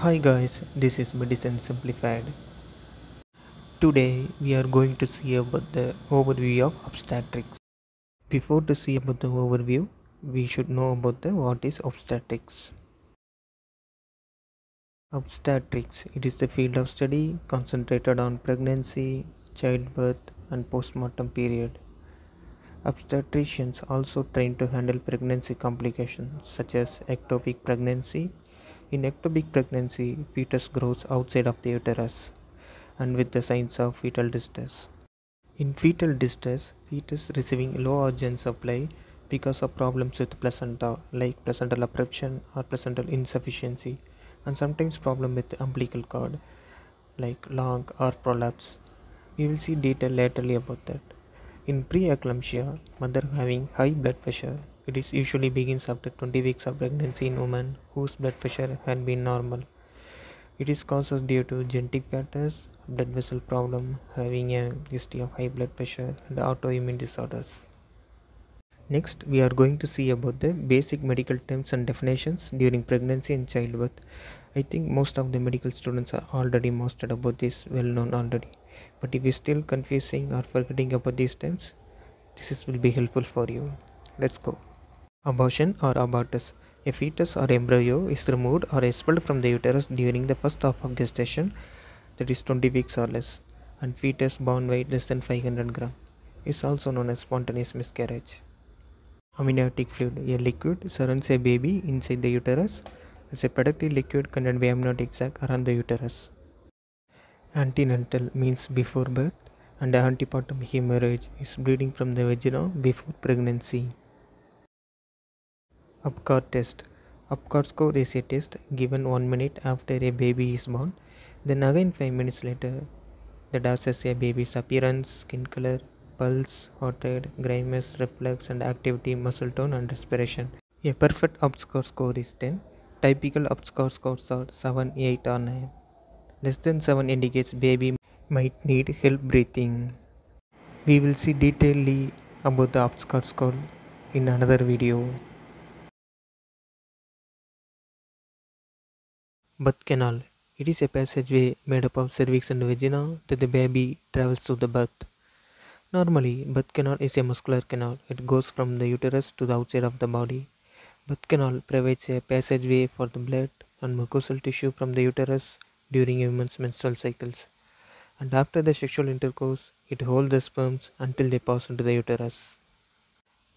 Hi guys, this is Medicine Simplified. Today we are going to see about the overview of obstetrics. Before to see about the overview, we should know about the what is obstetrics. Obstetrics it is the field of study concentrated on pregnancy, childbirth and postpartum period. Obstetricians also train to handle pregnancy complications such as ectopic pregnancy. In ectopic pregnancy, fetus grows outside of the uterus and with the signs of fetal distress. In fetal distress, fetus receiving low oxygen supply because of problems with placenta like placental abruption or placental insufficiency and sometimes problem with umbilical cord like long or prolapse. We will see detail laterly about that. In preeclampsia, mother having high blood pressure, it is usually begins after 20 weeks of pregnancy in women whose blood pressure had been normal. It is causes due to genetic factors, blood vessel problem, having a history of high blood pressure and autoimmune disorders. Next, we are going to see about the basic medical terms and definitions during pregnancy and childbirth. I think most of the medical students are already mastered about this, well known already. But if you still confusing or forgetting about these terms, this is, will be helpful for you. Let's go. Abortion or abortus. A fetus or embryo is removed or expelled from the uterus during the first half of gestation, that is 20 weeks or less, and fetus born weight less than 500 gram is also known as spontaneous miscarriage. Amniotic fluid, a liquid surrounds a baby inside the uterus. It's a productive liquid contained by amniotic sac around the uterus. Antenatal means before birth, and antepartum hemorrhage is bleeding from the vagina before pregnancy. Apgar test. Apgar score is a test given one minute after a baby is born, then again five minutes later The that assesses a baby's appearance, skin color, pulse, heart rate, grimace, reflex, and activity, muscle tone, and respiration. A perfect Apgar score is 10. Typical Apgar scores are 7, 8, or 9. Less than 7 indicates baby might need help breathing. We will see detailedly about the Apgar score in another video. Birth canal. It is a passageway made up of cervix and vagina that the baby travels through the birth. Normally, birth canal is a muscular canal. It goes from the uterus to the outside of the body. Birth canal provides a passageway for the blood and mucosal tissue from the uterus during a woman's menstrual cycles. And after the sexual intercourse, it holds the sperms until they pass into the uterus.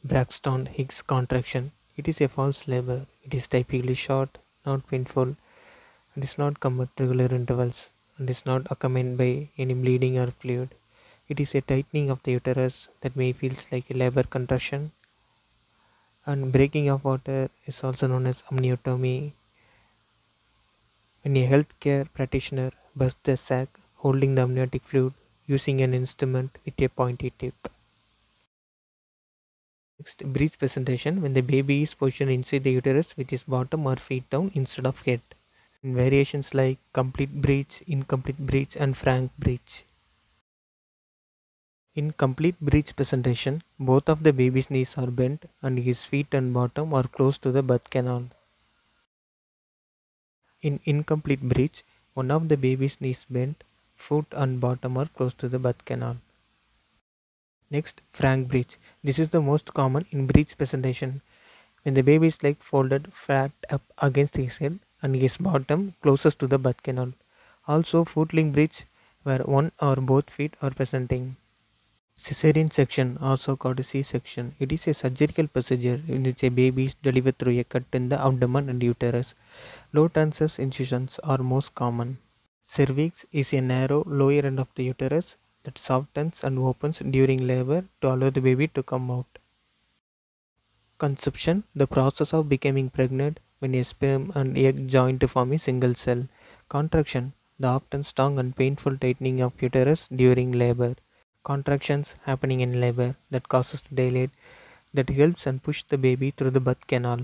Braxton Hicks contraction. It is a false labor. It is typically short, not painful, and is not come at regular intervals, and is not accompanied by any bleeding or fluid. It is a tightening of the uterus that may feels like a labor contraction. And breaking of water is also known as amniotomy. When a healthcare practitioner busts the sac holding the amniotic fluid using an instrument with a pointy tip. Next, breech presentation when the baby is positioned inside the uterus with his bottom or feet down instead of head. Variations like complete breech, incomplete breech, and frank breech. In complete breech presentation, both of the baby's knees are bent and his feet and bottom are close to the birth canal. In incomplete breech, one of the baby's knees bent, foot and bottom are close to the birth canal. Next, frank breech. This is the most common in breech presentation when the baby's leg folded flat up against his head and his bottom closest to the birth canal. Also, footling breech where one or both feet are presenting. Cesarean section, also called C-section. It is a surgical procedure in which a baby is delivered through a cut in the abdomen and uterus. Low transverse incisions are most common. Cervix is a narrow lower end of the uterus that softens and opens during labor to allow the baby to come out. Conception, the process of becoming pregnant when a sperm and egg join to form a single cell. Contraction, the often strong and painful tightening of uterus during labor. Contractions happening in labor that causes dilate that helps and push the baby through the birth canal.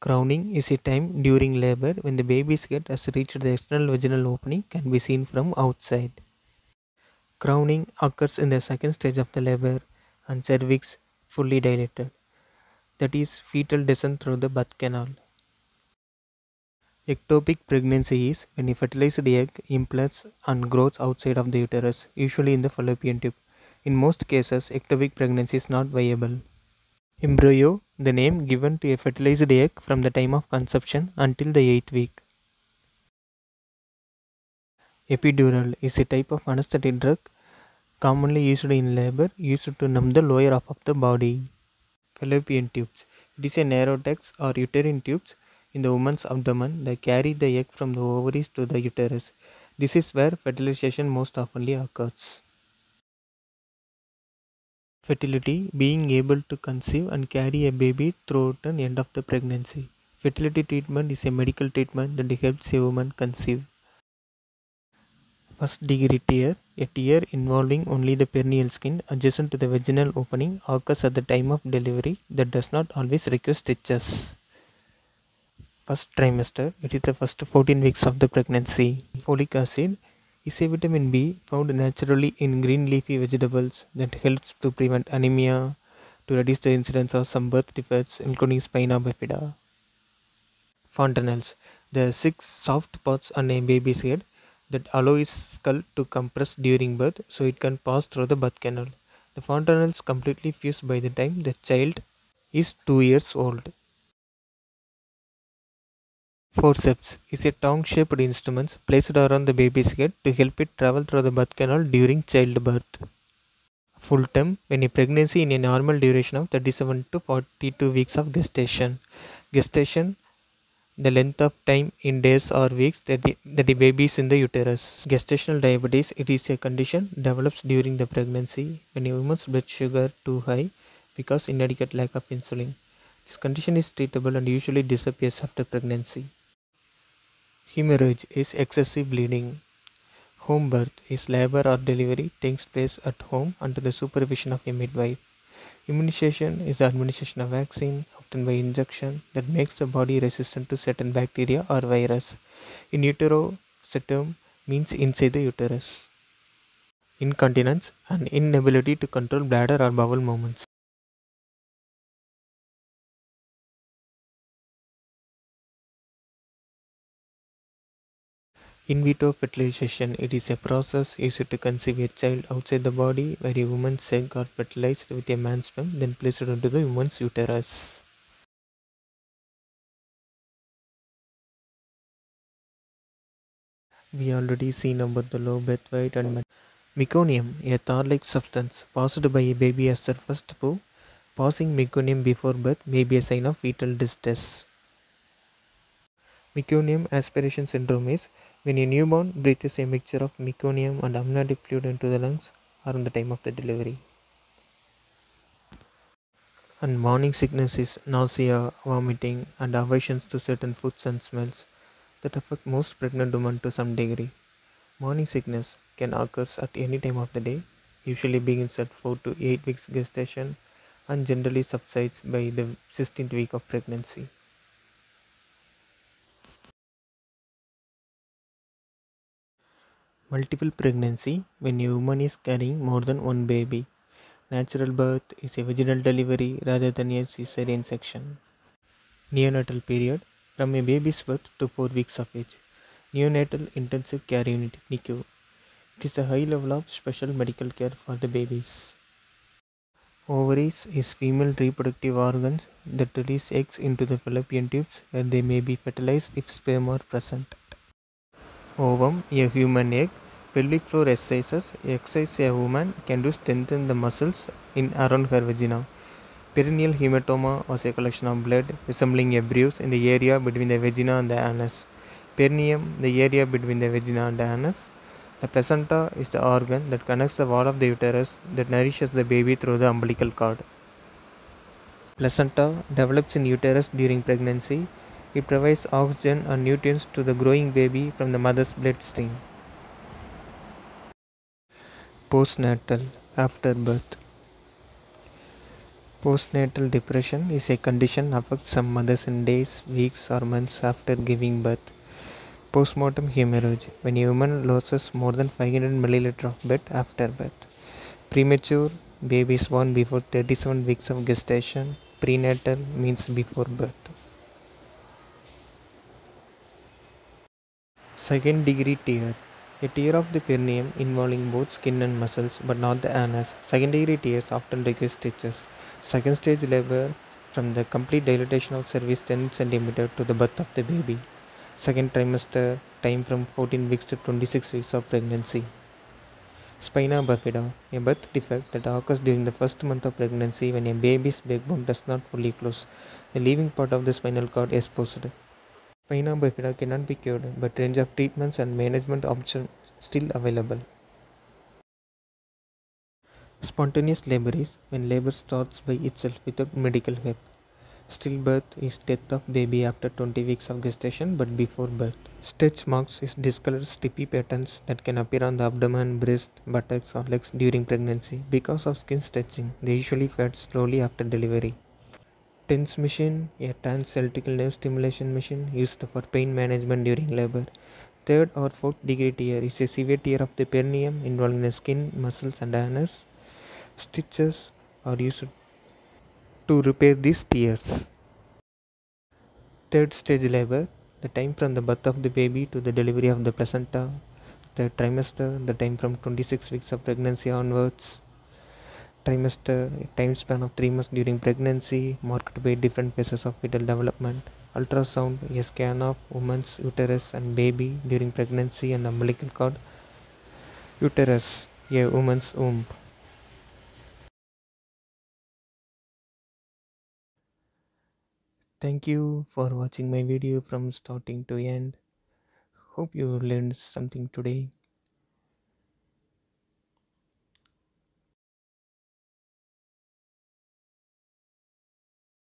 Crowning is a time during labor when the baby's head has reached the external vaginal opening can be seen from outside. Crowning occurs in the second stage of the labor and cervix fully dilated. That is fetal descent through the birth canal. Ectopic pregnancy is when a fertilized egg implants and grows outside of the uterus, usually in the fallopian tube. In most cases, ectopic pregnancy is not viable. Embryo, the name given to a fertilized egg from the time of conception until the 8th week. Epidural is a type of anesthetic drug commonly used in labor, used to numb the lower half of the body. Fallopian tubes. It is a narrow ducts or uterine tubes in the woman's abdomen they carry the egg from the ovaries to the uterus. This is where fertilization most oftenly occurs. Fertility being able to conceive and carry a baby throughout the end of the pregnancy. Fertility treatment is a medical treatment that helps a woman conceive. First degree tear, a tear involving only the perineal skin adjacent to the vaginal opening occurs at the time of delivery that does not always require stitches. First trimester, it is the first 14 weeks of the pregnancy. Folic acid is a vitamin B found naturally in green leafy vegetables that helps to prevent anemia, to reduce the incidence of some birth defects including spina bifida. Fontanelles, the six soft parts on a baby's head that allow its skull to compress during birth so it can pass through the birth canal. The fontanelles completely fuse by the time the child is 2 years old. Forceps is a tongue-shaped instrument placed around the baby's head to help it travel through the birth canal during childbirth. Full term when a pregnancy in a normal duration of 37 to 42 weeks of gestation. Gestation the length of time in days or weeks that the, that the baby is in the uterus. Gestational diabetes, it is a condition develops during the pregnancy when a woman's blood sugar too high because inadequate lack of insulin. This condition is treatable and usually disappears after pregnancy. Hemorrhage is excessive bleeding. Home birth is labor or delivery takes place at home under the supervision of a midwife. Immunization is the administration of vaccine, often by injection, that makes the body resistant to certain bacteria or virus. In utero, cetum means inside the uterus. Incontinence and inability to control bladder or bowel movements. In vitro fertilization, it is a process used to conceive a child outside the body where a woman's egg are fertilized with a man's sperm then placed into the woman's uterus. We already seen about the low birth weight and meconium, a tar-like substance passed by a baby as their first poo. Passing meconium before birth may be a sign of fetal distress. Meconium aspiration syndrome is when a newborn breathes a mixture of meconium and amniotic fluid into the lungs around the time of the delivery. And morning sickness is nausea, vomiting, and aversions to certain foods and smells that affect most pregnant women to some degree. Morning sickness can occur at any time of the day, usually begins at 4 to 8 weeks gestation and generally subsides by the 16th week of pregnancy. Multiple pregnancy when a woman is carrying more than one baby. Natural birth is a vaginal delivery rather than a cesarean section. Neonatal period from a baby's birth to 4 weeks of age. Neonatal Intensive Care Unit NICU. It is a high level of special medical care for the babies. Ovaries is female reproductive organs that release eggs into the fallopian tubes where they may be fertilized if sperm are present. Ovum, a human egg. Pelvic floor exercises. Exercise a woman can do strengthen the muscles in around her vagina. Perineal hematoma was a collection of blood resembling a bruise in the area between the vagina and the anus. Perineum, the area between the vagina and the anus. The placenta is the organ that connects the wall of the uterus that nourishes the baby through the umbilical cord. Placenta develops in uterus during pregnancy it provides oxygen and nutrients to the growing baby from the mother's bloodstream. Postnatal after birth. Postnatal depression is a condition affects some mothers in days, weeks, or months after giving birth. Postpartum hemorrhage when a woman loses more than 500 milliliter of blood after birth. Premature baby is born before 37 weeks of gestation. Prenatal means before birth. Second degree tear. A tear of the perineum involving both skin and muscles but not the anus. Second degree tears often require stitches. Second stage labor from the complete dilatation of cervix 10 cm to the birth of the baby. Second trimester time from 14 weeks to 26 weeks of pregnancy. Spina bifida, a birth defect that occurs during the first month of pregnancy when a baby's backbone does not fully close. The leaving part of the spinal cord is exposed. Spina bifida cannot be cured, but range of treatments and management options still available. Spontaneous labor is when labor starts by itself without medical help. Stillbirth is death of baby after 20 weeks of gestation but before birth. Stretch marks is discolored stippy patterns that can appear on the abdomen, breast, buttocks or legs during pregnancy. Because of skin stitching, they usually fade slowly after delivery. TENS machine, a trans electrical nerve stimulation machine used for pain management during labor. Third or fourth degree tear is a severe tear of the perineum involving the skin, muscles and anus. Stitches are used to repair these tears. Third stage labor, the time from the birth of the baby to the delivery of the placenta. Third trimester, the time from 26 weeks of pregnancy onwards. Trimester, time span of 3 months during pregnancy, marked by different phases of fetal development. Ultrasound, a scan of woman's uterus and baby during pregnancy and umbilical cord. Uterus, a woman's womb. Thank you for watching my video from starting to end. Hope you learned something today.